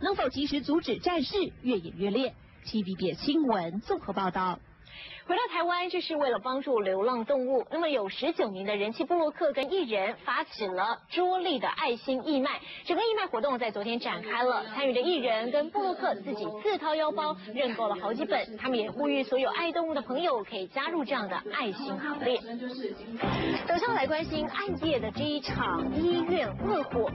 能否及时阻止战事越演越烈？Tvb 新闻综合报道。回到台湾这是为了帮助流浪动物。那么有十九名的人气布洛克跟艺人发起了桌立的爱心义卖整个义卖活动在昨天展开了参与的艺人跟布洛克自己自掏腰包认购了好几本。他们也呼吁所有爱动物的朋友可以加入这样的爱心行列。首先来关心暗夜的这一场医院恶火